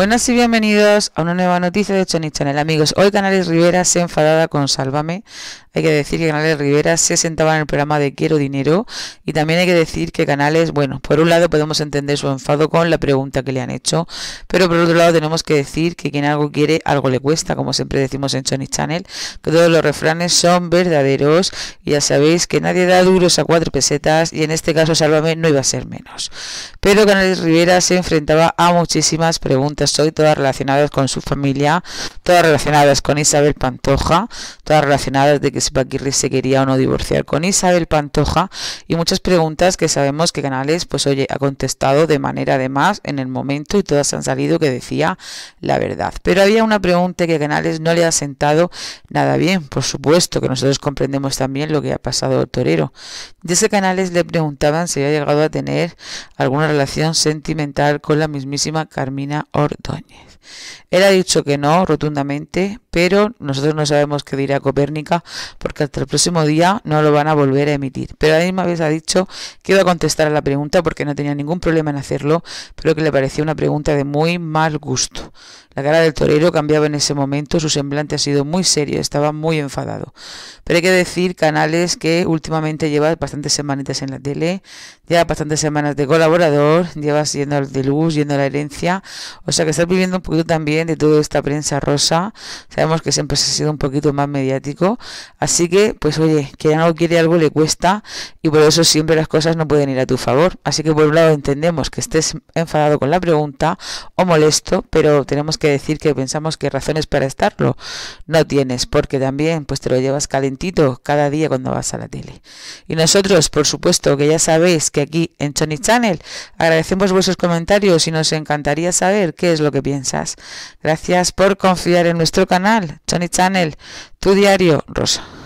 Buenas y bienvenidos a una nueva noticia de Choni Channel. Amigos, hoy Canales Rivera se enfadada con Sálvame. Hay que decir que Canales Rivera se sentaba en el programa de Quiero Dinero y también hay que decir que Canales, bueno, por un lado podemos entender su enfado con la pregunta que le han hecho, pero por otro lado tenemos que decir que quien algo quiere, algo le cuesta, como siempre decimos en Choni Channel, que todos los refranes son verdaderos y ya sabéis que nadie da duros a cuatro pesetas y en este caso Sálvame no iba a ser menos. Pero Canales Rivera se enfrentaba a muchísimas preguntas hoy, todas relacionadas con su familia, todas relacionadas con Isabel Pantoja, todas relacionadas de que si Paquirri se quería o no divorciar con Isabel Pantoja y muchas preguntas que sabemos que Canales, pues oye, ha contestado de manera además en el momento y todas han salido que decía la verdad. Pero había una pregunta que Canales no le ha sentado nada bien, por supuesto que nosotros comprendemos también lo que ha pasado al torero. De ese Canales le preguntaban si había llegado a tener alguna relación sentimental con la mismísima Carmina Él ha dicho que no rotundamente, pero nosotros no sabemos qué dirá Copérnica porque hasta el próximo día no lo van a volver a emitir. Pero a la misma vez ha dicho que iba a contestar a la pregunta porque no tenía ningún problema en hacerlo, pero que le parecía una pregunta de muy mal gusto. La cara del torero cambiaba en ese momento, su semblante ha sido muy serio, estaba muy enfadado. Pero hay que decir, Canales, que últimamente lleva bastantes semanitas en la tele, lleva bastantes semanas de colaborador, lleva siendo al de luz, yendo a la herencia, o sea que está viviendo un poquito también de toda esta prensa rosa, sabemos que siempre se ha sido un poquito más mediático, así que, pues oye, que no quiere algo le cuesta y por eso siempre las cosas no pueden ir a tu favor. Así que por un lado entendemos que estés enfadado con la pregunta o molesto, pero tenemos que decir que pensamos que razones para estarlo no tienes, porque también pues te lo llevas calentito cada día cuando vas a la tele. Y nosotros, por supuesto, que ya sabéis que aquí en Choni Channel agradecemos vuestros comentarios y nos encantaría saber qué es lo que piensas. Gracias por confiar en nuestro canal, Choni Channel, tu diario rosa.